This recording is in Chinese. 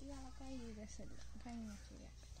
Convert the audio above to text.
第二有一是看你的。